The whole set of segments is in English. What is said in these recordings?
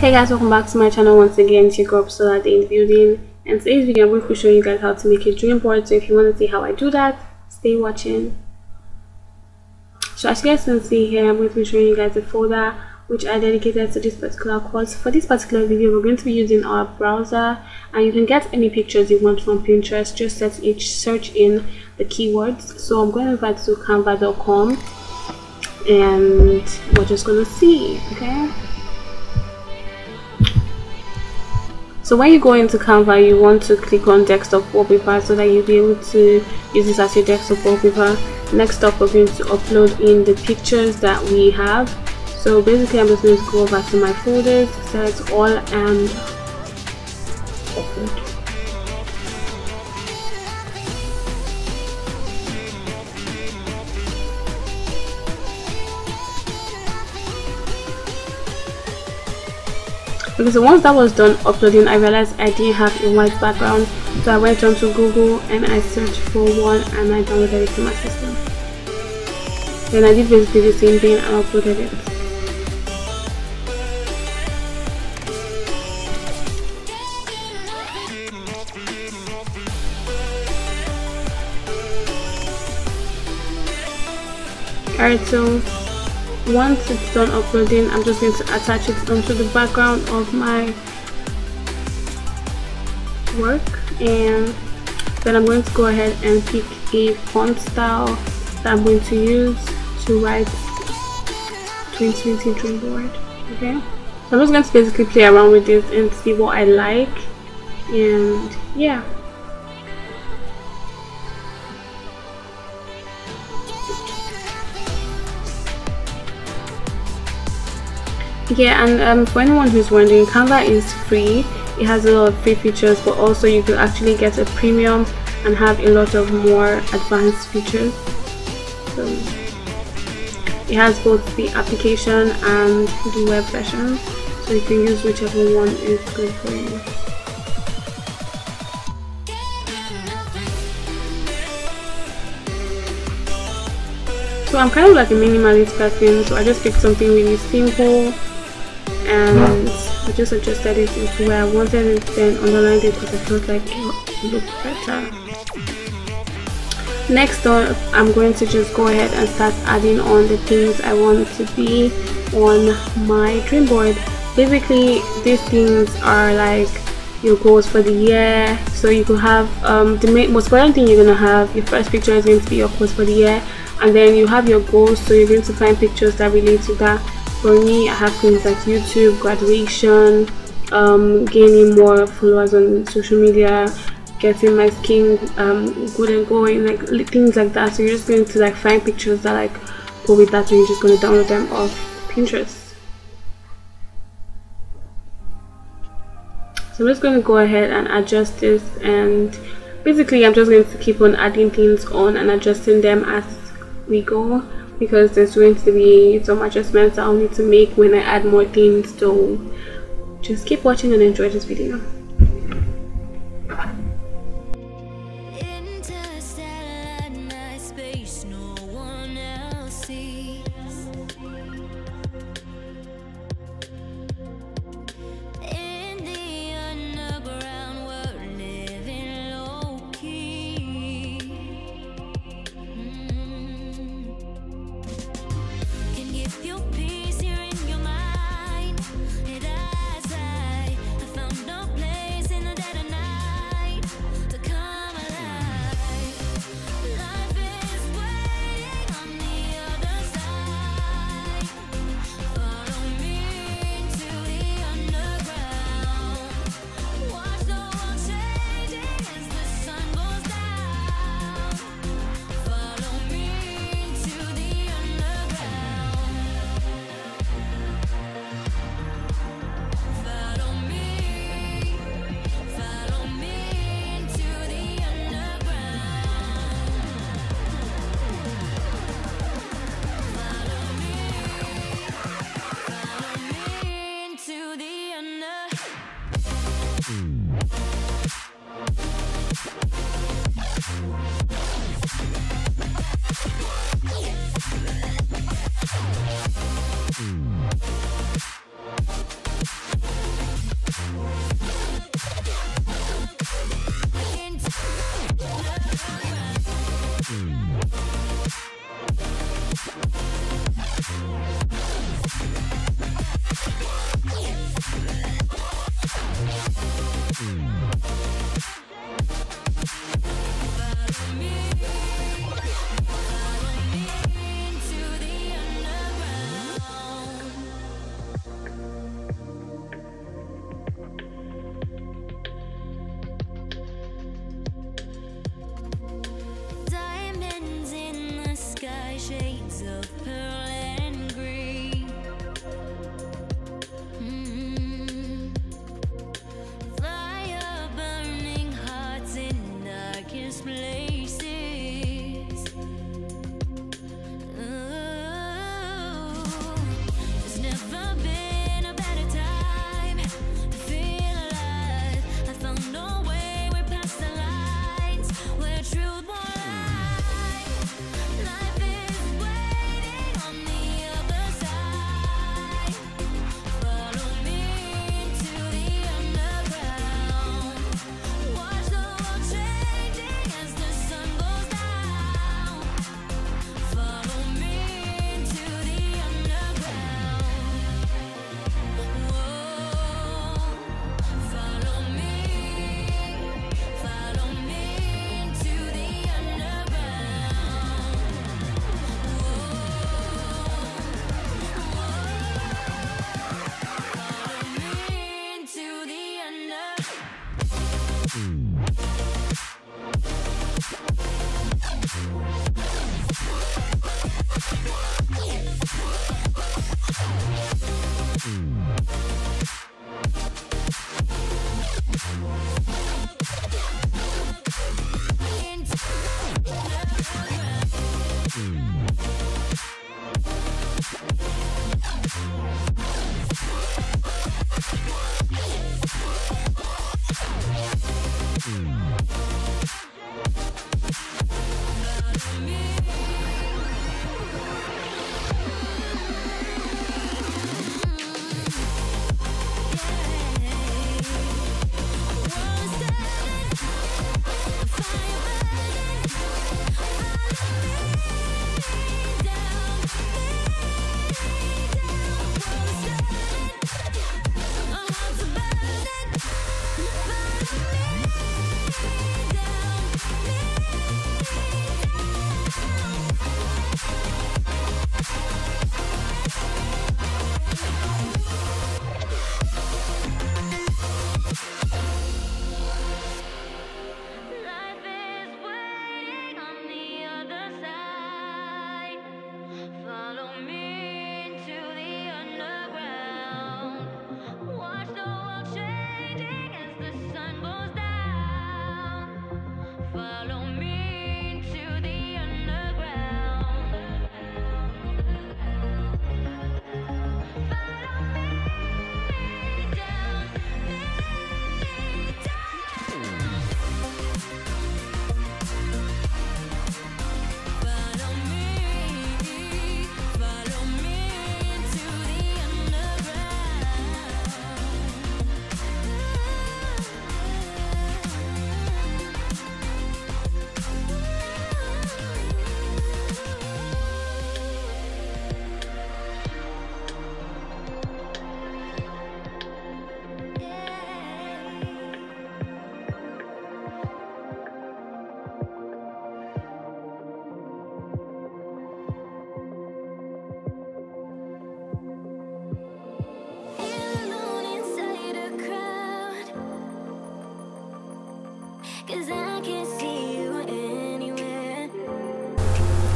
hey guys welcome back to my channel once again. It's your girl Busola in the building and today's video i'm going to be showing you guys how to make a dream board. So if you want to see how i do that stay watching. So as you guys can see here i'm going to be showing you guys a folder which i dedicated to this particular course. For this particular video we're going to be using our browser and you can get any pictures you want from pinterest. Just set each search in the keywords. So i'm going to invite to canva.com and we're just gonna see okay so when you go into canva you want to click on desktop wallpaper so that you'll be able to use this as your desktop wallpaper. Next up we're going to upload in the pictures that we have. So basically i'm just going to go over to my folders select all and so once that was done uploading i realized i didn't have a white background. So i went onto google and i searched for one and i downloaded it to my system. Then i did basically the same thing and uploaded it. Alright so once it's done uploading i'm just going to attach it onto the background of my work and then i'm going to go ahead and pick a font style that i'm going to use to write 2020 dream board okay? So i'm just going to basically play around with this and see what i like and yeah yeah and um, for anyone who's wondering canva is free. It has a lot of free features but also you can actually get a premium and have a lot of more advanced features. So it has both the application and the web version so you can use whichever one is good for you. So I'm kind of like a minimalist person so I just picked something really simple and I just adjusted it into where I wanted it then underlined it because I felt like it looked better. Next up, I'm going to just go ahead and start adding on the things I want to be on my dream board. Basically, these things are like your goals for the year. So you could have um, the most important thing you're gonna have. Your first picture is going to be your goals for the year, and then you have your goals. So you're going to find pictures that relate to that for me. I have things like youtube graduation um, gaining more followers on social media getting my skin um, good and going like things like that. So you're just going to like find pictures that like go with that and you're just going to download them off pinterest. So i'm just going to go ahead and adjust this and basically i'm just going to keep on adding things on and adjusting them as we go because there's going to be some adjustments I'll need to make when I add more things. So just keep watching and enjoy this video Mm.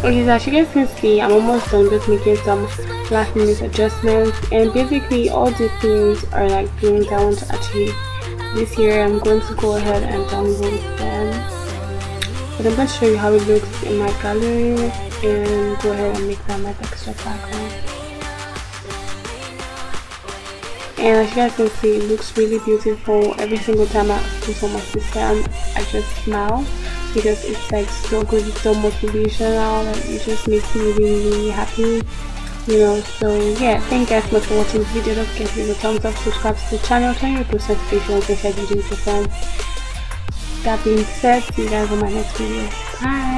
Okay so as you guys can see i'm almost done just making some last minute adjustments. And basically all these things are like things i want to achieve this year i'm going to go ahead and download them. But i'm going to show you how it looks in my gallery and go ahead and make that my extra background. And as you guys can see it looks really beautiful. Every single time I put on my system I just smile because it's like so good it's so motivational and it just makes me really really happy you know so yeah thank you guys so much for watching this video don't forget to leave a thumbs up subscribe to the channel turn your post notifications and share video your friends that being said see you guys on my next video. Bye